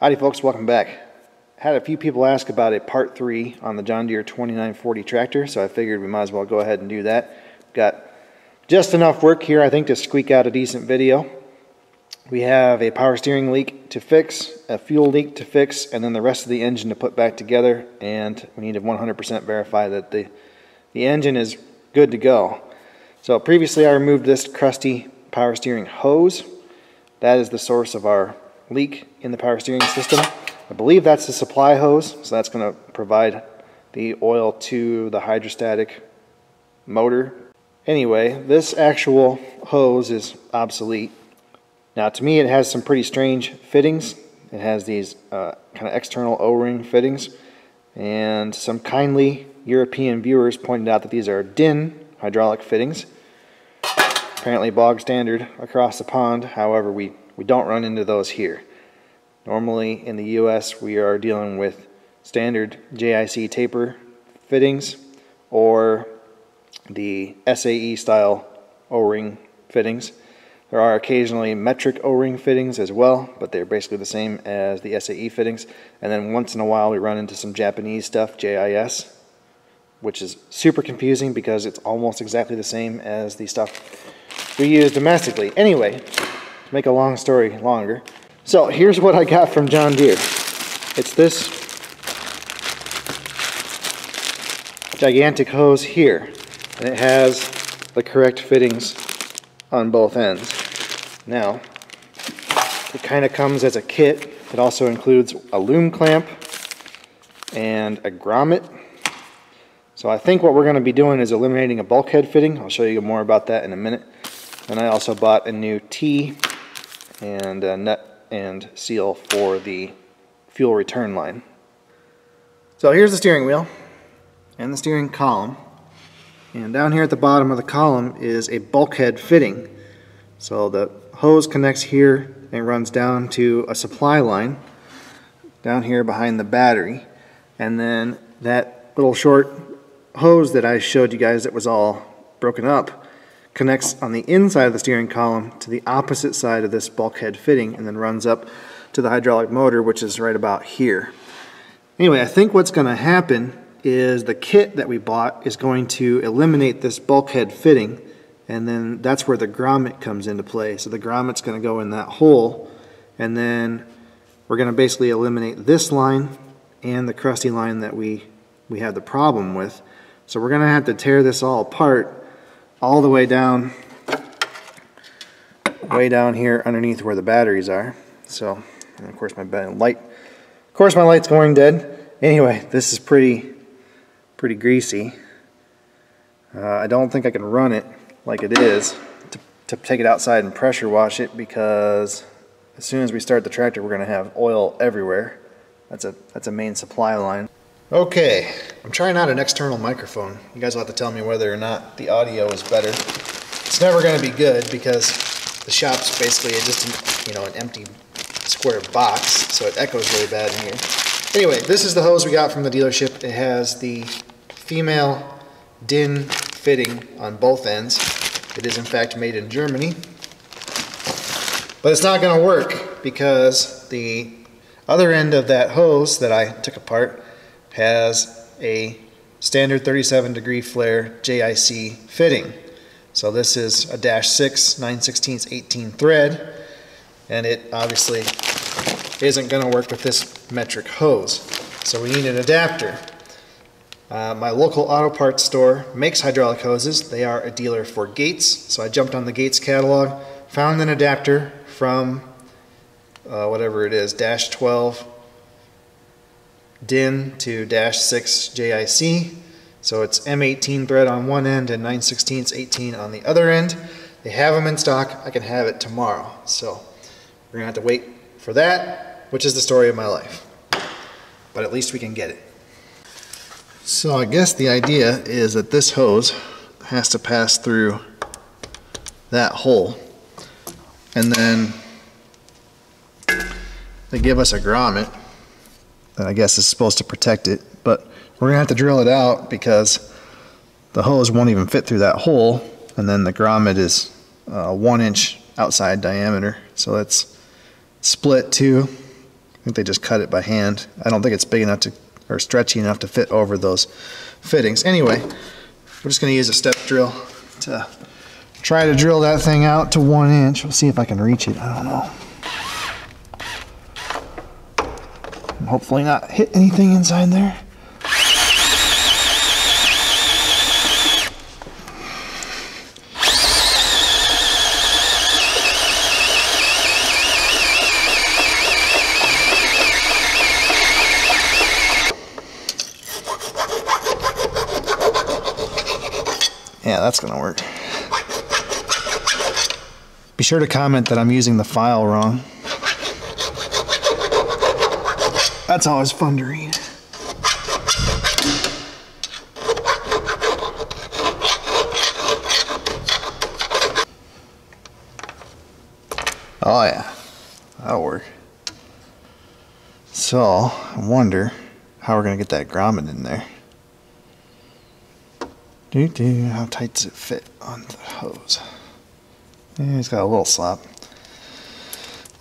Howdy folks, welcome back. Had a few people ask about a part three on the John Deere 2940 tractor, so I figured we might as well go ahead and do that. Got just enough work here, I think, to squeak out a decent video. We have a power steering leak to fix, a fuel leak to fix, and then the rest of the engine to put back together, and we need to 100% verify that the, the engine is good to go. So previously I removed this crusty power steering hose. That is the source of our leak in the power steering system. I believe that's the supply hose, so that's going to provide the oil to the hydrostatic motor. Anyway, this actual hose is obsolete. Now to me it has some pretty strange fittings. It has these uh, kind of external O-ring fittings and some kindly European viewers pointed out that these are DIN hydraulic fittings. Apparently bog standard across the pond, however we we don't run into those here. Normally in the US we are dealing with standard JIC taper fittings or the SAE style O-ring fittings. There are occasionally metric O-ring fittings as well, but they're basically the same as the SAE fittings. And then once in a while we run into some Japanese stuff, JIS, which is super confusing because it's almost exactly the same as the stuff we use domestically. Anyway, to make a long story longer. So here's what I got from John Deere. It's this gigantic hose here. And it has the correct fittings on both ends. Now, it kind of comes as a kit. It also includes a loom clamp and a grommet. So I think what we're going to be doing is eliminating a bulkhead fitting. I'll show you more about that in a minute. And I also bought a new T and uh, a nut and seal for the fuel return line. So here's the steering wheel and the steering column. And down here at the bottom of the column is a bulkhead fitting. So the hose connects here and runs down to a supply line down here behind the battery. And then that little short hose that I showed you guys that was all broken up connects on the inside of the steering column to the opposite side of this bulkhead fitting and then runs up to the hydraulic motor which is right about here. Anyway, I think what's going to happen is the kit that we bought is going to eliminate this bulkhead fitting and then that's where the grommet comes into play. So the grommet's going to go in that hole and then we're going to basically eliminate this line and the crusty line that we, we had the problem with. So we're going to have to tear this all apart all the way down, way down here underneath where the batteries are. So, of course my light, of course my light's going dead. Anyway, this is pretty, pretty greasy. Uh, I don't think I can run it like it is to, to take it outside and pressure wash it because as soon as we start the tractor we're going to have oil everywhere. That's a, that's a main supply line. Okay, I'm trying out an external microphone. You guys will have to tell me whether or not the audio is better. It's never going to be good because the shop's basically just you know an empty square box, so it echoes really bad in here. Anyway, this is the hose we got from the dealership. It has the female DIN fitting on both ends. It is in fact made in Germany. But it's not going to work because the other end of that hose that I took apart has a standard 37 degree flare JIC fitting. So this is a dash 6 9 16 18 thread and it obviously isn't going to work with this metric hose. So we need an adapter. Uh, my local auto parts store makes hydraulic hoses. They are a dealer for Gates. So I jumped on the Gates catalog, found an adapter from uh, whatever it is, dash 12 DIN to dash 6 JIC. So it's M18 thread on one end and 9 16 18 on the other end. They have them in stock. I can have it tomorrow. So we're going to have to wait for that, which is the story of my life. But at least we can get it. So I guess the idea is that this hose has to pass through that hole and then they give us a grommet I guess is supposed to protect it. But we're gonna have to drill it out because the hose won't even fit through that hole. And then the grommet is uh, one inch outside diameter. So it's split two. think they just cut it by hand. I don't think it's big enough to, or stretchy enough to fit over those fittings. Anyway, we're just gonna use a step drill to try to drill that thing out to one inch. We'll see if I can reach it. I don't know. Hopefully not hit anything inside there. Yeah, that's gonna work. Be sure to comment that I'm using the file wrong. That's always fun to read. Oh yeah, that'll work. So, I wonder how we're gonna get that grommet in there. Do do, how tight does it fit on the hose? Yeah, it's got a little slop.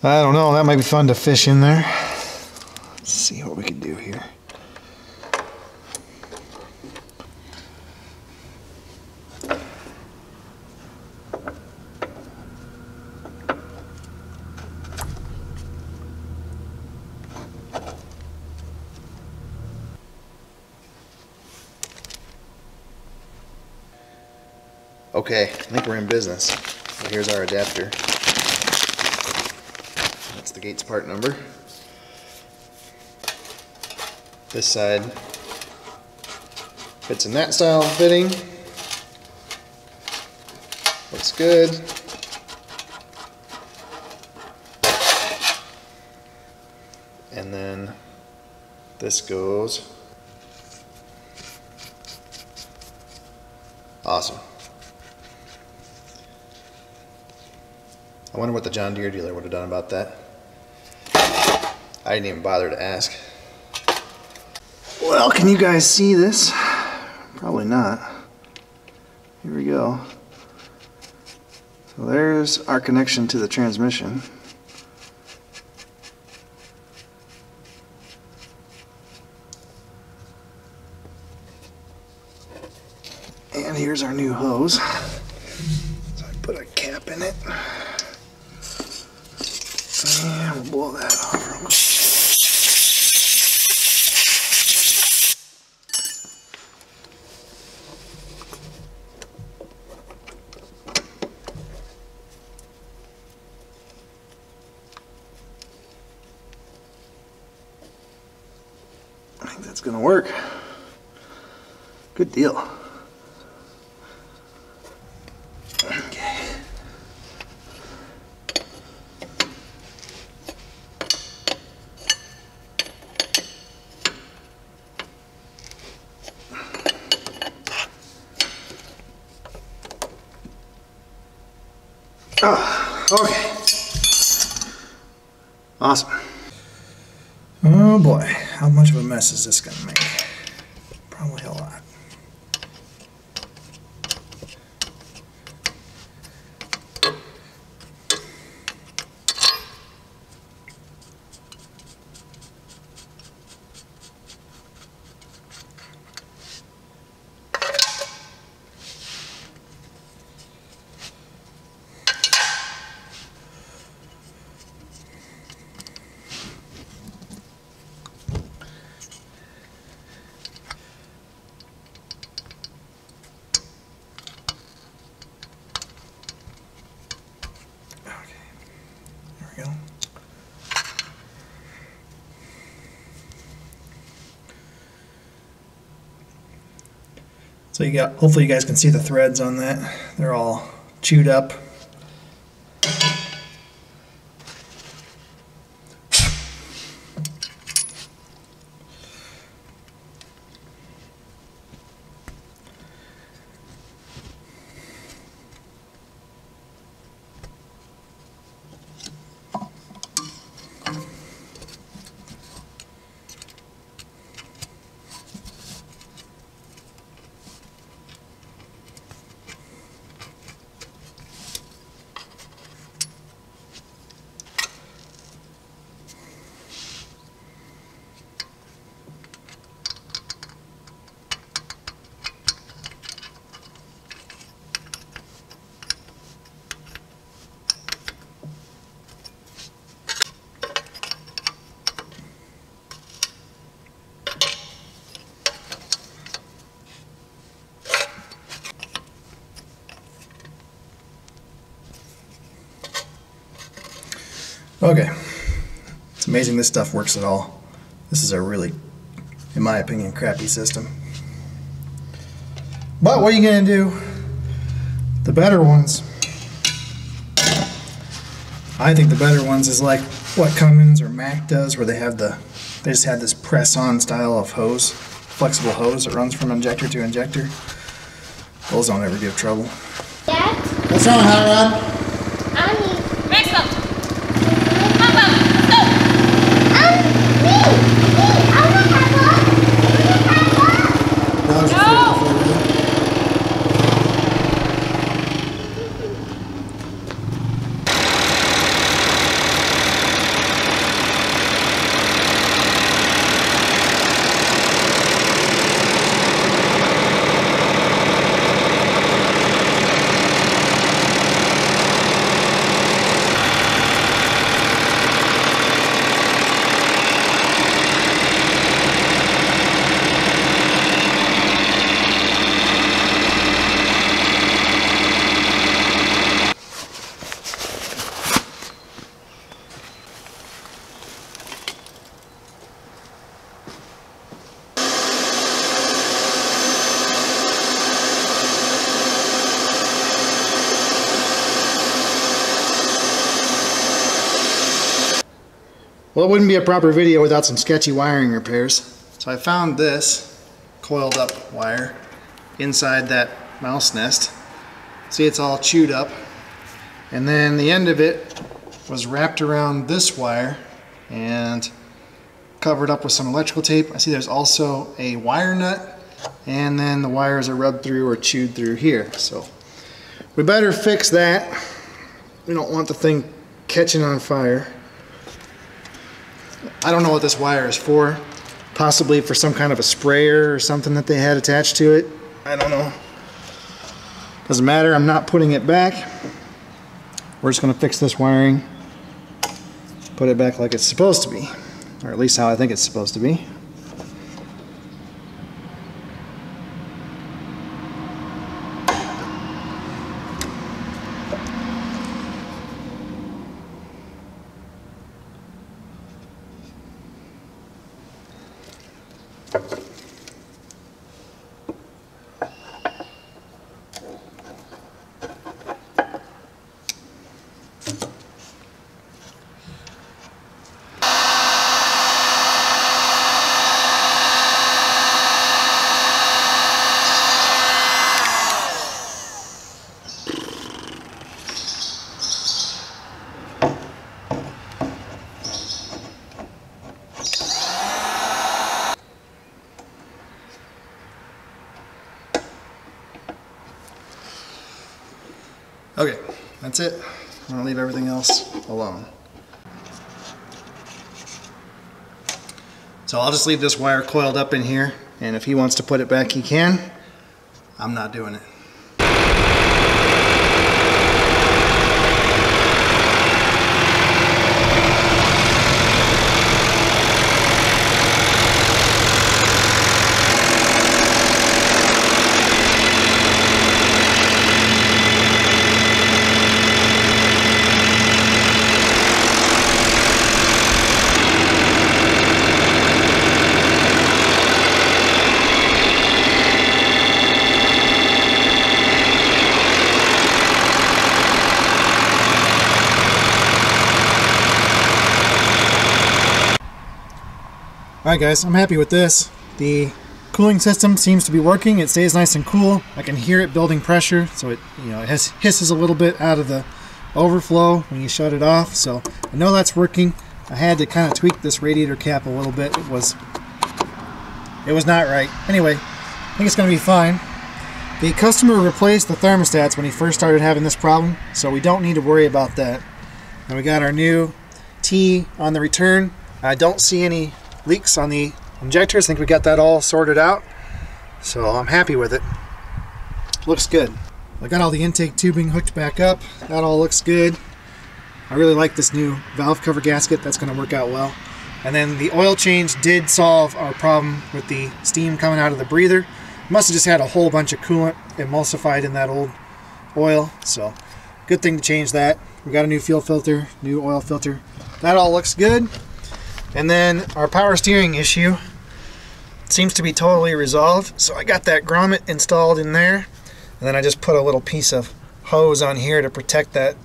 I don't know, that might be fun to fish in there see what we can do here. Okay, I think we're in business. here's our adapter. That's the Gates part number. This side fits in that style fitting. Looks good. And then this goes. Awesome. I wonder what the John Deere dealer would have done about that. I didn't even bother to ask. Well, can you guys see this? Probably not. Here we go. So there's our connection to the transmission. And here's our new hose. So I put a cap in it. And we'll blow that off going to work. Good deal. Oh, okay. Awesome. Oh boy, how much of a mess is this going to make? Probably a lot. So you got, hopefully you guys can see the threads on that. They're all chewed up. Okay. It's amazing this stuff works at all. This is a really, in my opinion, crappy system. But what are you going to do? The better ones. I think the better ones is like what Cummins or Mack does, where they have the, they just have this press-on style of hose, flexible hose that runs from injector to injector. Those don't ever give trouble. Dad, What's wrong, Hot Rod? I need. Max up. Papa, go. Um, me, me, I want to have one. I want to have one. No. Well, it wouldn't be a proper video without some sketchy wiring repairs. So I found this coiled up wire inside that mouse nest. See, it's all chewed up. And then the end of it was wrapped around this wire and covered up with some electrical tape. I see there's also a wire nut and then the wires are rubbed through or chewed through here. So we better fix that. We don't want the thing catching on fire. I don't know what this wire is for. Possibly for some kind of a sprayer or something that they had attached to it. I don't know. Doesn't matter, I'm not putting it back. We're just gonna fix this wiring. Put it back like it's supposed to be. Or at least how I think it's supposed to be. Okay, that's it. I'm gonna leave everything else alone. So I'll just leave this wire coiled up in here, and if he wants to put it back, he can. I'm not doing it. Alright guys, I'm happy with this. The cooling system seems to be working. It stays nice and cool. I can hear it building pressure, so it you know it hiss, hisses a little bit out of the overflow when you shut it off. So I know that's working. I had to kind of tweak this radiator cap a little bit. It was it was not right. Anyway, I think it's going to be fine. The customer replaced the thermostats when he first started having this problem, so we don't need to worry about that. And we got our new T on the return. I don't see any leaks on the injectors. I think we got that all sorted out. So I'm happy with it. Looks good. I got all the intake tubing hooked back up. That all looks good. I really like this new valve cover gasket. That's going to work out well. And then the oil change did solve our problem with the steam coming out of the breather. Must have just had a whole bunch of coolant emulsified in that old oil. So good thing to change that. We got a new fuel filter, new oil filter. that all looks good. And then our power steering issue seems to be totally resolved. So I got that grommet installed in there. And then I just put a little piece of hose on here to protect that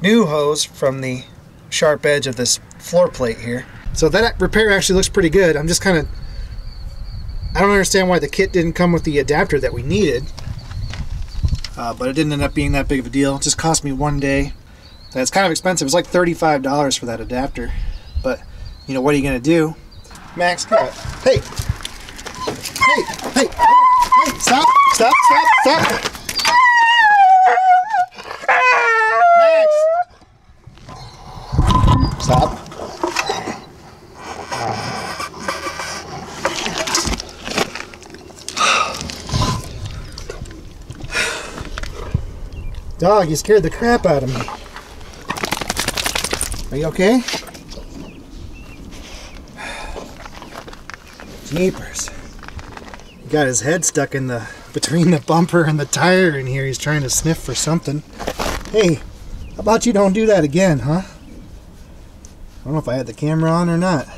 new hose from the sharp edge of this floor plate here. So that repair actually looks pretty good. I'm just kind of, I don't understand why the kit didn't come with the adapter that we needed. Uh, but it didn't end up being that big of a deal. It just cost me one day. That's kind of expensive. It's like $35 for that adapter. But, you know, what are you going to do? Max, on. Hey! Hey! Hey! Hey! Stop! Stop! Stop! Stop! Max! Stop. Dog, you scared the crap out of me. Are you okay? Jeepers. He got his head stuck in the between the bumper and the tire in here. He's trying to sniff for something. Hey, how about you don't do that again, huh? I don't know if I had the camera on or not.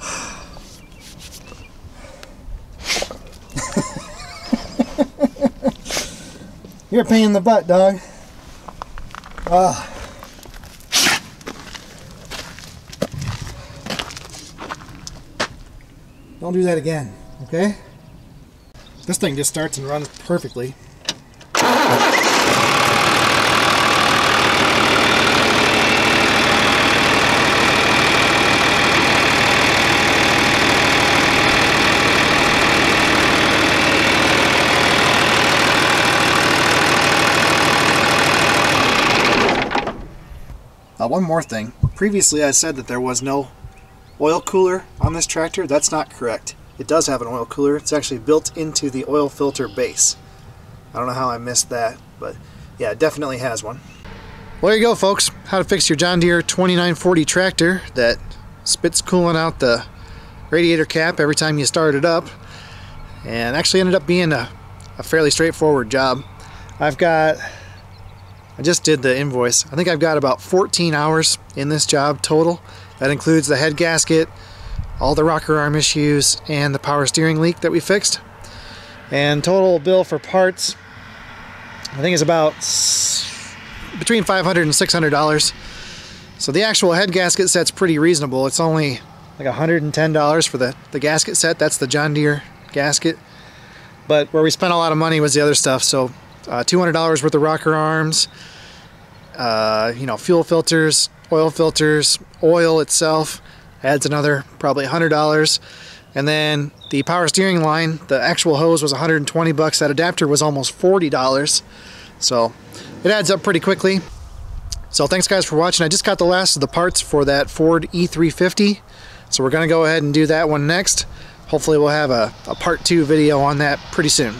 You're in the butt, dog. Ah. Don't do that again, okay? This thing just starts and runs perfectly. Uh, one more thing. Previously I said that there was no oil cooler on this tractor. That's not correct. It does have an oil cooler. It's actually built into the oil filter base. I don't know how I missed that, but yeah, it definitely has one. Well, there you go, folks. How to fix your John Deere 2940 tractor that spits coolant out the radiator cap every time you start it up. And actually ended up being a, a fairly straightforward job. I've got I just did the invoice. I think I've got about 14 hours in this job total. That includes the head gasket, all the rocker arm issues, and the power steering leak that we fixed. And total bill for parts, I think is about between 500 and 600 dollars. So the actual head gasket set's pretty reasonable. It's only like 110 dollars for the the gasket set. That's the John Deere gasket. But where we spent a lot of money was the other stuff. So uh, $200 worth of rocker arms, uh, you know, fuel filters, oil filters, oil itself adds another probably $100. And then the power steering line, the actual hose was 120 bucks. That adapter was almost $40. So it adds up pretty quickly. So thanks guys for watching. I just got the last of the parts for that Ford E350. So we're gonna go ahead and do that one next. Hopefully we'll have a, a part two video on that pretty soon.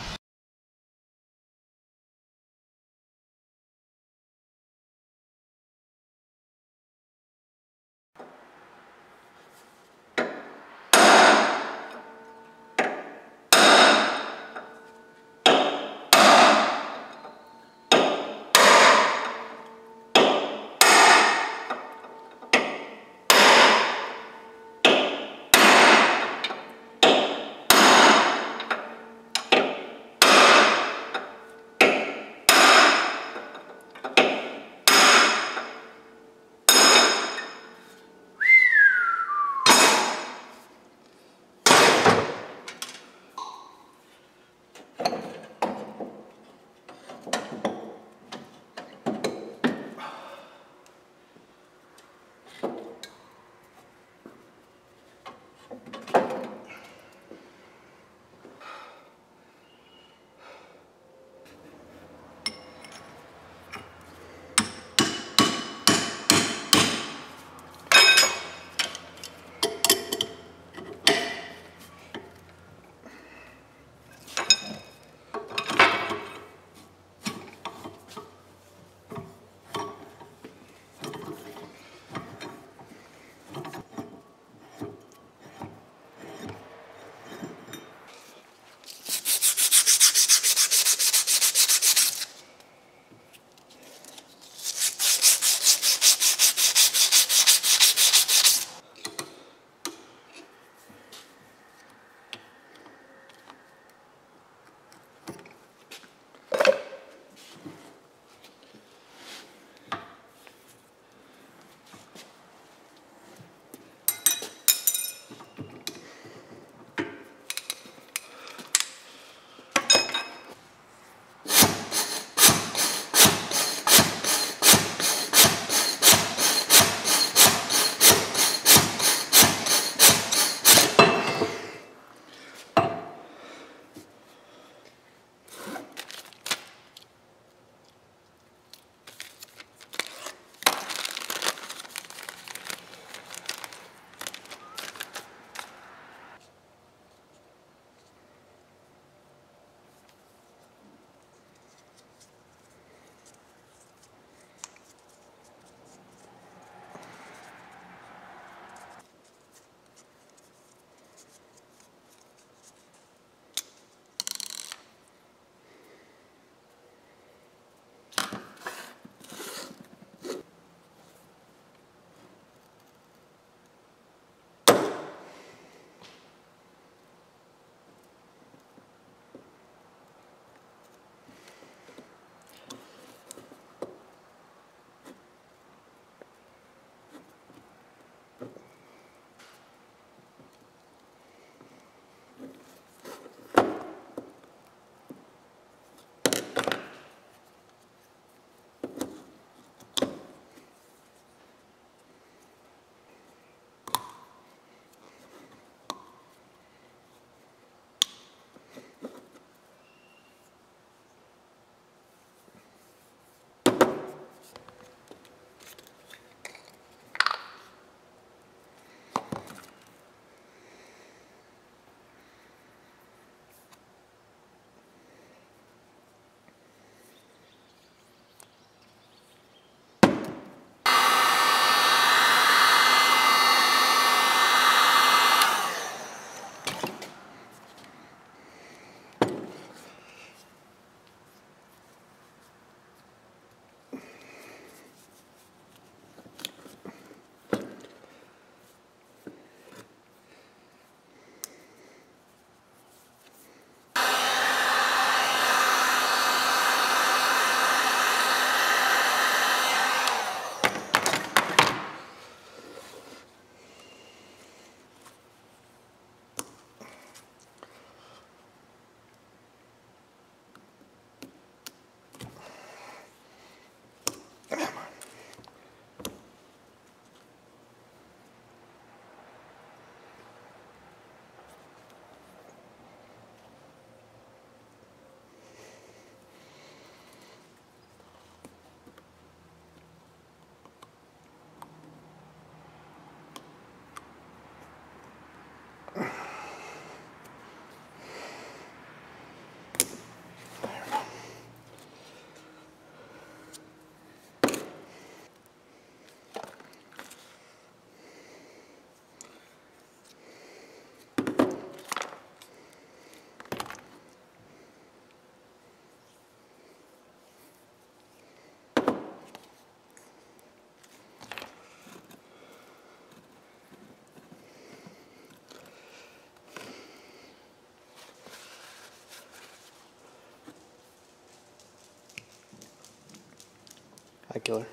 Particular.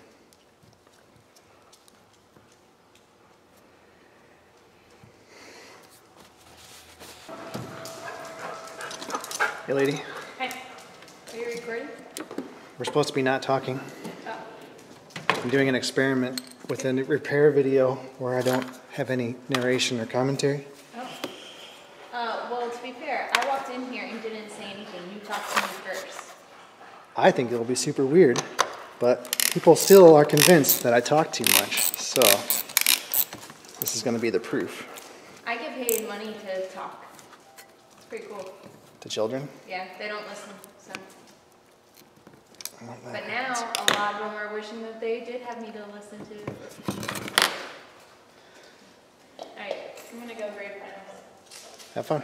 Hey, lady, Hey, are you recording? we're supposed to be not talking. Oh, I'm doing an experiment with a repair video where I don't have any narration or commentary. oh. Uh, well, to be fair, I walked in here and didn't say anything. You talked to me first. I think it'll be super weird, but people still are convinced that I talk too much, so this is gonna be the proof. I get paid money to talk. It's pretty cool. To children? Yeah, they don't listen, so. But now, a lot of them are wishing that they did have me to listen to. Alright, I'm gonna go grade finals. Have fun.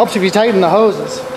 Helps if you tighten the hoses.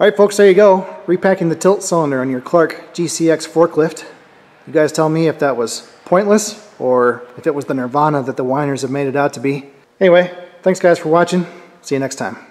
All right, folks, there you go. Repacking the tilt cylinder on your Clark GCX forklift. You guys tell me if that was pointless or if it was the nirvana that the whiners have made it out to be. Anyway, thanks guys for watching. See you next time.